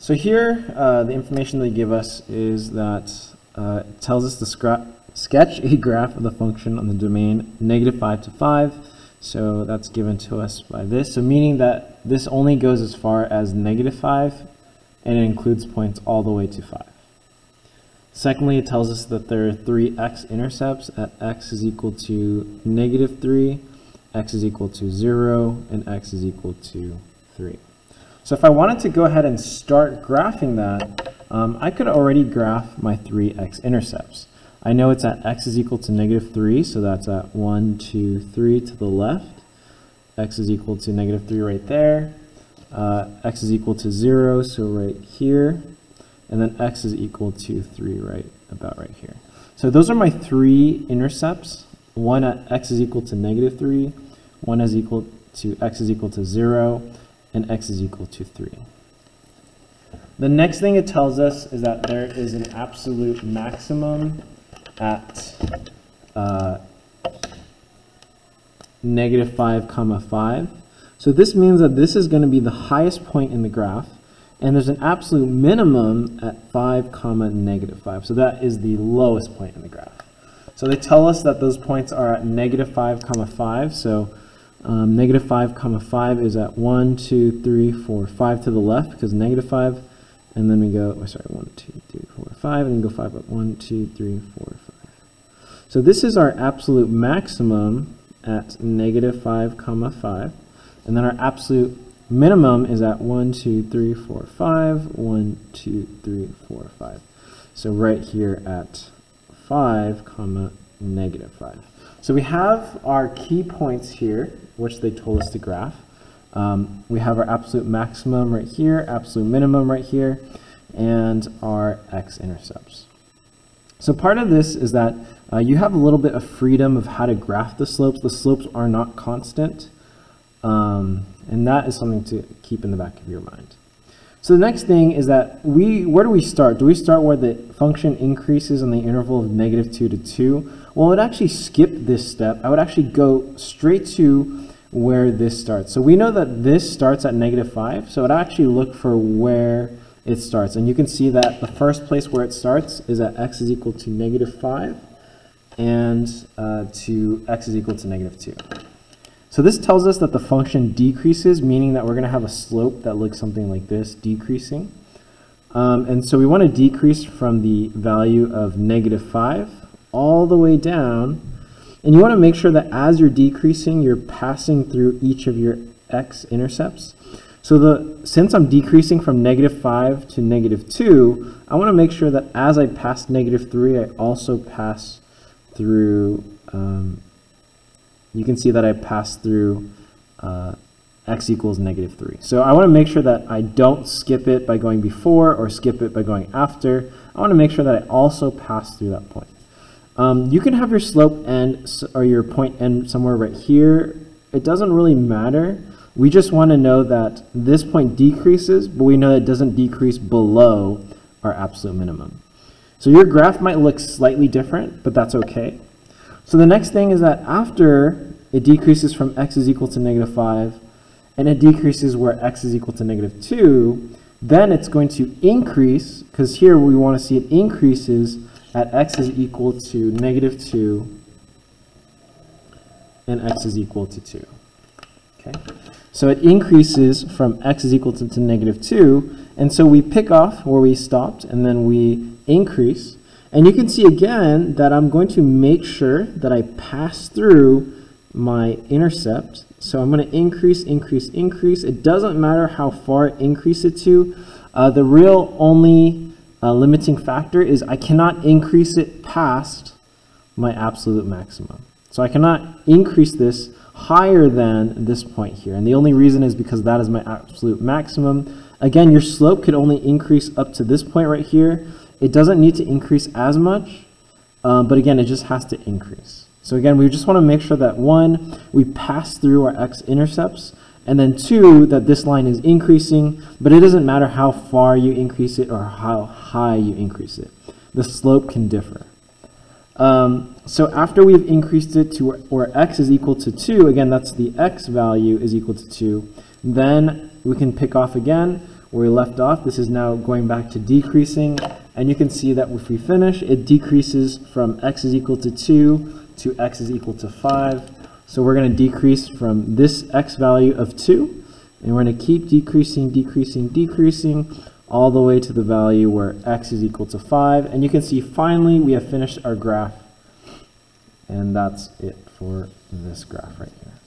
So here, uh, the information they give us is that uh, it tells us to sketch a graph of the function on the domain negative 5 to 5. So that's given to us by this. So meaning that this only goes as far as negative 5 and it includes points all the way to 5. Secondly, it tells us that there are three x-intercepts at x is equal to negative 3, x is equal to 0, and x is equal to 3. So if I wanted to go ahead and start graphing that, um, I could already graph my three x-intercepts. I know it's at x is equal to negative 3, so that's at 1, 2, 3 to the left. x is equal to negative 3 right there. Uh, x is equal to 0, so right here. And then x is equal to 3 right about right here. So those are my three intercepts. One at x is equal to negative 3, one is equal to x is equal to 0, and x is equal to 3. The next thing it tells us is that there is an absolute maximum at uh, negative 5 comma 5. So this means that this is going to be the highest point in the graph, and there's an absolute minimum at 5 comma negative 5. So that is the lowest point in the graph. So they tell us that those points are at negative 5 comma 5. So um, negative 5 comma 5 is at 1, 2, 3, 4, 5 to the left because negative 5. And then we go, oh, sorry, 1, 2, 3, 4, 5, and then go 5 up. 1, 2, 3, 4, 5. So this is our absolute maximum at negative 5 comma 5. And then our absolute minimum is at 1, 2, 3, 4, 5, 1, 2, 3, 4, 5. So right here at 5 comma negative 5. So we have our key points here, which they told us to graph. Um, we have our absolute maximum right here, absolute minimum right here, and our x-intercepts. So part of this is that uh, you have a little bit of freedom of how to graph the slopes. The slopes are not constant, um, and that is something to keep in the back of your mind. So the next thing is that we, where do we start? Do we start where the function increases in the interval of negative 2 to 2? Well, I would actually skip this step. I would actually go straight to where this starts. So we know that this starts at negative 5, so I'd actually look for where it starts. And you can see that the first place where it starts is at x is equal to negative 5 and uh, to x is equal to negative 2. So this tells us that the function decreases, meaning that we're going to have a slope that looks something like this, decreasing. Um, and so we want to decrease from the value of negative 5 all the way down. And you want to make sure that as you're decreasing, you're passing through each of your x-intercepts. So the since I'm decreasing from negative 5 to negative 2, I want to make sure that as I pass negative 3, I also pass through um, you can see that I pass through uh, x equals negative 3. So I want to make sure that I don't skip it by going before or skip it by going after. I want to make sure that I also pass through that point. Um, you can have your slope end or your point end somewhere right here. It doesn't really matter. We just want to know that this point decreases, but we know that it doesn't decrease below our absolute minimum. So your graph might look slightly different, but that's okay. So the next thing is that after it decreases from x is equal to negative 5, and it decreases where x is equal to negative 2, then it's going to increase, because here we want to see it increases at x is equal to negative 2 and x is equal to 2. Okay, So it increases from x is equal to, to negative 2, and so we pick off where we stopped, and then we increase, and you can see again that I'm going to make sure that I pass through my intercept. So I'm going to increase, increase, increase. It doesn't matter how far I increase it to. Uh, the real only uh, limiting factor is I cannot increase it past my absolute maximum. So I cannot increase this higher than this point here. And the only reason is because that is my absolute maximum. Again, your slope could only increase up to this point right here. It doesn't need to increase as much, um, but again, it just has to increase. So again, we just want to make sure that one, we pass through our x-intercepts, and then two, that this line is increasing, but it doesn't matter how far you increase it or how high you increase it. The slope can differ. Um, so after we've increased it to where, where x is equal to 2, again, that's the x value is equal to 2, then we can pick off again where we left off. This is now going back to decreasing. And you can see that if we finish, it decreases from x is equal to 2 to x is equal to 5. So we're going to decrease from this x value of 2, and we're going to keep decreasing, decreasing, decreasing, all the way to the value where x is equal to 5. And you can see finally we have finished our graph. And that's it for this graph right here.